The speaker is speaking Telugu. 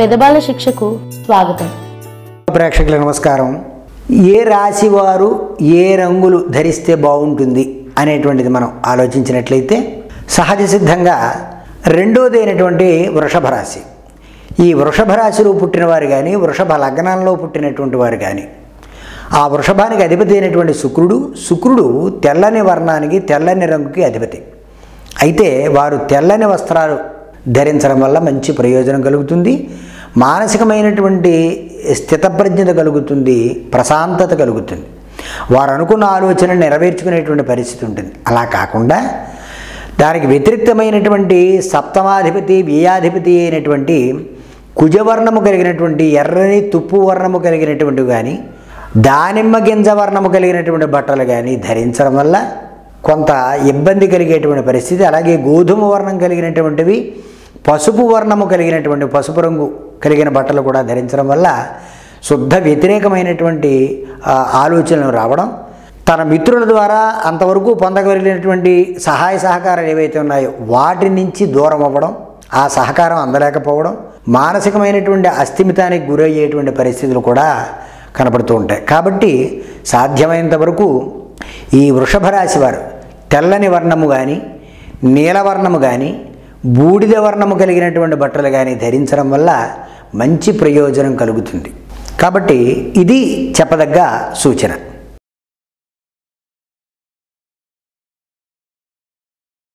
పెదబాల శిక్షకు స్వాగతం. ప్రేక్షకులకు నమస్కారం. ఏ రాశి వారు ఏ రంగులు ధరిస్తే బాగుంటుంది అనేటువంటిది మనం ఆలోచించినట్లయితే సహజ సిద్ధంగా రెండోది అయినటువంటి వృషభ రాశి. ఈ వృషభ రాశిలో పుట్టిన వారు కానీ వృషభ లగ్నంలో పుట్టినటువంటి వారు కానీ ఆ వృషభానికి అధిపతి అయినటువంటి శుక్రుడు శుక్రుడు తెల్లని వర్ణానికి తెల్లని రంగుకి అధిపతి. అయితే వారు తెల్లని వస్త్రాలు ధరించడం వల్ల మంచి ప్రయోజనం కలుగుతుంది. మానసికమైనటువంటి స్థితప్రజ్ఞత కలుగుతుంది ప్రశాంతత కలుగుతుంది. వారు అనుకున్న ఆలోచన నెరవేర్చుకునేటువంటి పరిస్థితి ఉంటుంది. అలా కాకుండా దానికి వ్యతిరిక్తమైనటువంటి సప్తమాధిపతి వ్యయాధిపతి అయినటువంటి కుజవర్ణము కలిగినటువంటి ఎర్రని తుప్పు వర్ణము కలిగినటువంటి కానీ దానిమ్మ గింజ వర్ణము కలిగినటువంటి బట్టలు కానీ ధరించడం వల్ల కొంత ఇబ్బంది కలిగేటువంటి పరిస్థితి అలాగే గోధుమ వర్ణం కలిగినటువంటివి పసుపు వర్ణము కలిగినటువంటి పసుపు రంగు కలిగిన బట్టలు కూడా ధరించడం వల్ల శుద్ధ వ్యతిరేకమైనటువంటి ఆలోచనలు రావడం తన మిత్రుల ద్వారా అంతవరకు పొందగలిగినటువంటి సహాయ సహకారాలు ఏవైతే ఉన్నాయో వాటి నుంచి దూరం అవ్వడం ఆ సహకారం అందలేకపోవడం మానసికమైనటువంటి అస్థిమితానికి గురయ్యేటువంటి పరిస్థితులు కూడా కనపడుతూ ఉంటాయి. కాబట్టి సాధ్యమైనంత వరకు ఈ వృషభ రాశి వారు తెల్లని వర్ణము కానీ నీలవర్ణము కానీ బూడిద వర్ణము కలిగినటువంటి బట్టలు కానీ ధరించడం వల్ల మంచి ప్రయోజనం కలుగుతుంది. కాబట్టి ఇది చెప్పదగ్గ సూచన.